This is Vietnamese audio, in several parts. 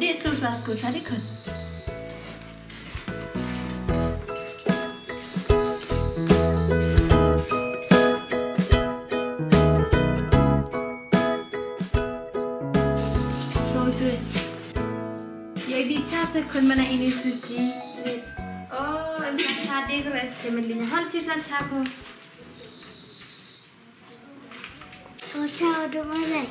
Dia excludes vasco, já de kan. kun mana ini suci. Oh, emang tadi keras kemelinya. Hantis lan sapu. Oh, ciao, domai.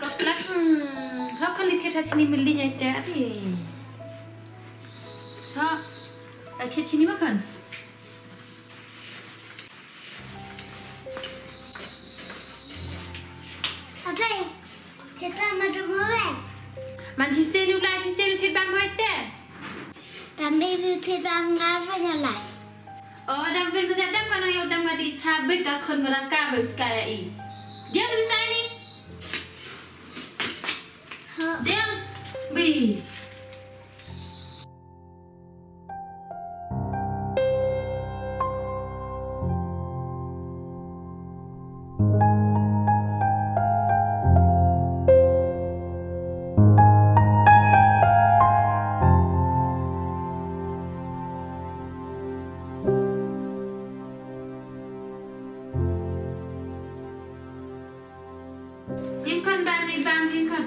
có lắc họ có lý thiết ra chín mình lý nhảy té thì họ ở thiết chín mà cần Thế ba mà được mới về Mà chị xe nụ lại, chị xe nụ thế ba mới té Đàm bê bê thế ba ngá và nhà lại Ờ, đàm bê bê thế ba ngá và nhà lại Đàm bê bê thế ba ngá và nhà lại Đàm bê bê thế ba ngá và nhà lại Đàm bê bê thế ba ngá và nhà lại Điên bỉ Liên quan 33 liên quan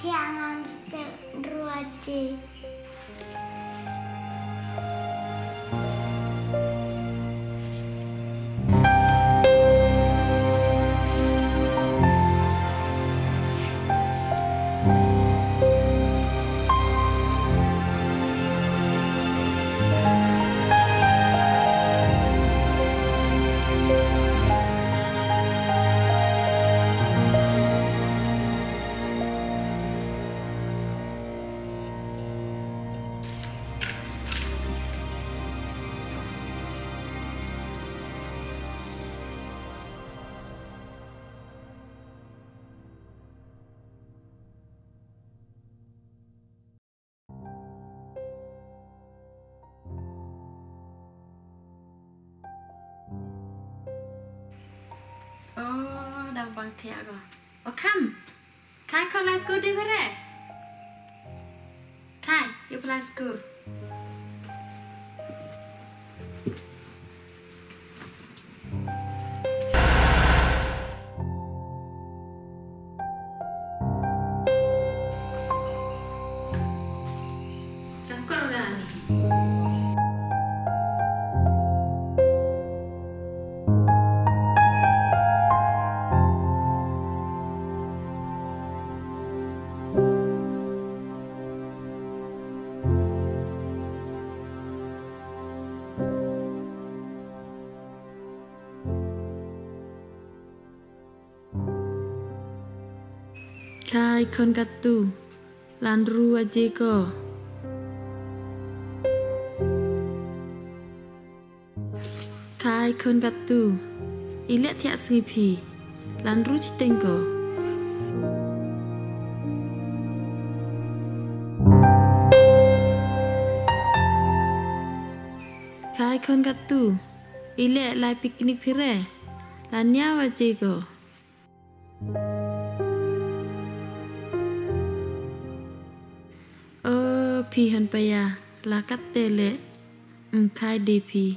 dua Ruaggi. nav banktiago. O kam? Kai kolas go divere? Kai, yo plas go. kai kon katu lan rua jego kai kon katu ilek tiak sngipi lan ruj tengko kai kon katu ilek lai piknik pire lan nyawa jego Thank you. phi hân baya à, là cắt tê lệ ừ, khai đi phi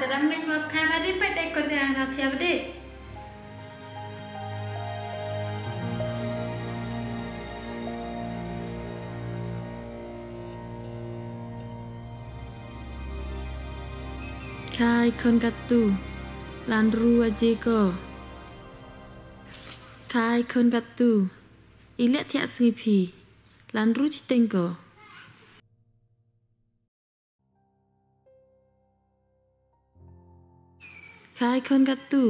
กระดังเงินว่าข้าไม่ได้ไปแต่คนเดียวเราเทียบดิคายคนกัตตูลานรัวเจโกคายคนกัตตูอิเล็กเทียสกีพีลานรูจิเตงโก kaikon tu,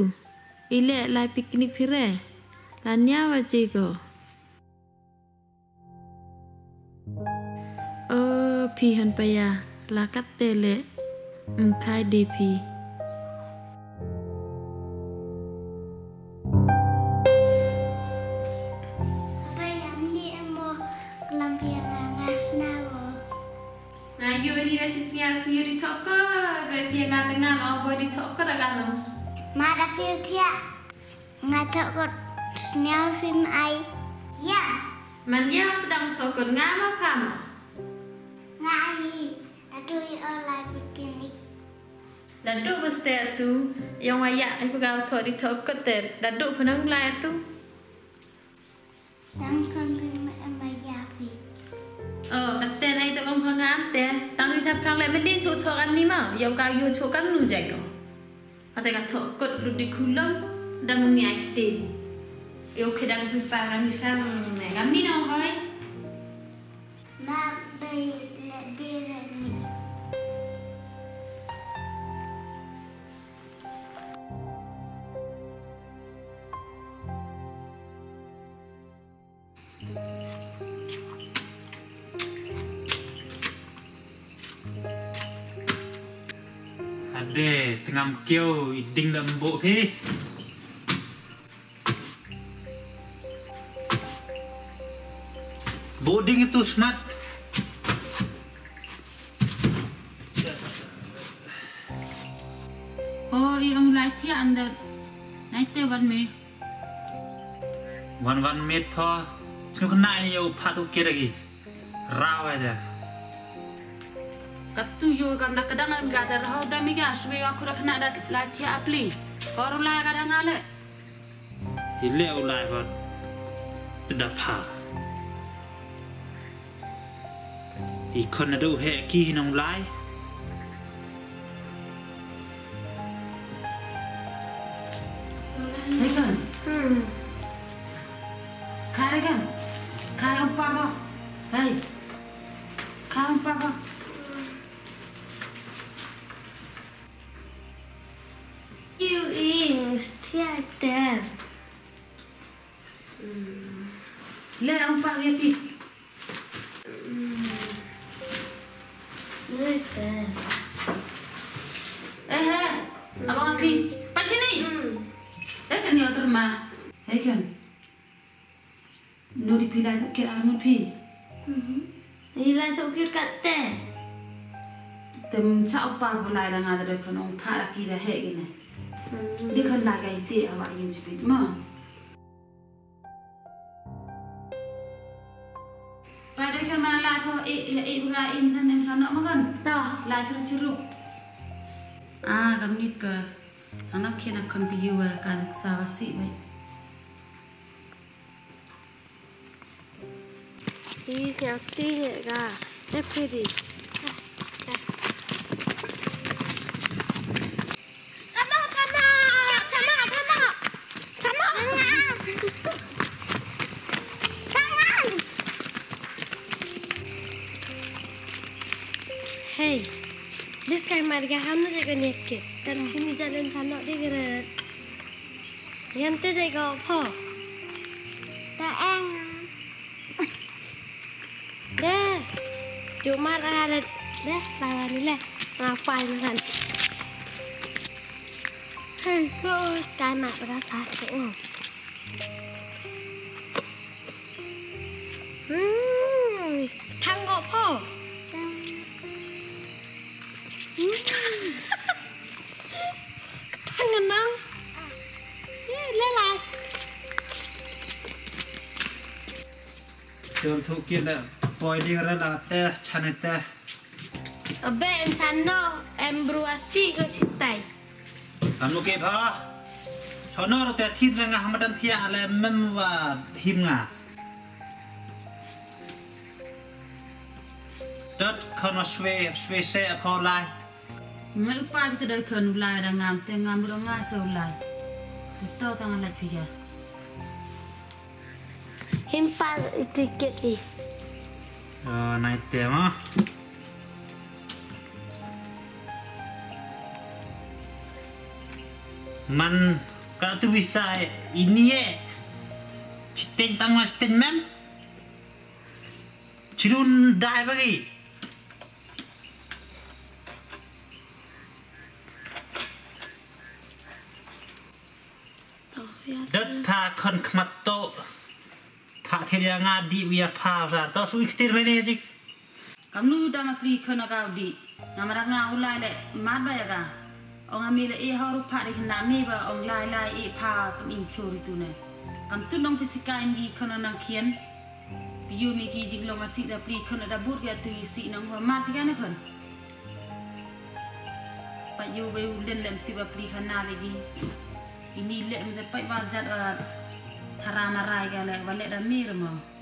ile lai piknik pire lanya wajego oh pihan paya lakat tele mkai depi Nah, you ini dah sisi yang sendiri toko, berarti yang tengah mau body มาดับเบิลเทียงาเถกดสเนลฟิมไอยะมันเยาสดงถกดงามาพันงาอีอะดูยออนไลน์บิกินิกดัดดูบสเตตูยังวายะไอพวกเราถอดิถกดเตดัดดูพนังไลตูดังคนเป็นมามายาพิเออเตนไอตะบงพงามเตตอนนี้จะพังเลยไม่ได้ชูทอกันนี่มั้งยองกาวยูชูกันนูใจก่ đi atagato kot ludiculum damuni actin eu que dang pi para mi sang ne gamni no hoi ma be le dire để ngắm kêu đinh lầm bộ thế bộ đinh tu smart ôi ông lái thiện được nãy tiêu văn mì văn văn mệt thôi, chứ không nãy nhiều pha tu kia đây rau ấy đấy กตุยกันนะกดังกันกระทำดามิกาสเวียคุรักนาดัดลายที่อัพลีขอรุ่ลายกระทำอะไรฮิเลียวลายบอดตดผาอีคนนัดูเฮกี้น้องลายใครกันใครอุปปาบอ้ยใครอุปปาบอ À, là لا on parle rapide ايه abang angkat pak sini eh kan yang terma eh kan no dipilai tak kira anu pi Ilai tak kira kat teh tem chao pa ko lai la nga da ko nong pha ra ki da he gi ne đi khăn lại cái gì ở vậy như chị biết mà và đây khi mà là thôi ị ị ra im thân em cho nó mà gần đó là chưa chưa rụng à gầm nít cơ thằng nó khi là computer càng sao xị vậy đi xem tí hệ ra tiếp đi Hey, this guy Marga, I'm not g o i n i to get a o n t i n u e c a l l e n g e I'm not going to get Yante they go, po. Ta ang. Da. Chu ma ra da. d e la la ni la. Ma pai n a han. Hey, go stand up ra sa chu. Hmm. Thang go po. ตั้งกันนะนี่เล่นอะไรเดิมทุกกินแล้วปล่อยดีกันแล้วแต่ฉันแต่ Vabbè, c'hanno embruassi che ci stai. Hanno che fa? Sono ora te ti venga a madan tia alle memwa himna. Dot kono sve sve se apolai. ngai upa bi te dai kan ulai da ngam te ngam ro nga so ulai te to ta ngala pia him pa ticket i ah eh, nai te man kalau tu bisa ini ye eh? citeng tangwas ten mem cirun dai bagi ha kon kmatto pateria nga di via pausa to su iktir menejik kamnu da makri khona gaudi namara nga ulai le mat ba yaga ong ami le e haru phari khna me ba ong lai lai e pha in chori tu ne kam tu nong pisika indi khona nang khian piyu mi ki jinglo ma si da pri khona da bur ga tu si nang ho mat ga ne khon pa yu be ulen lem ti ba pri khana be gi ini lek mi tepai wajat wa tharama ya rai ga lek wa lek da mir mo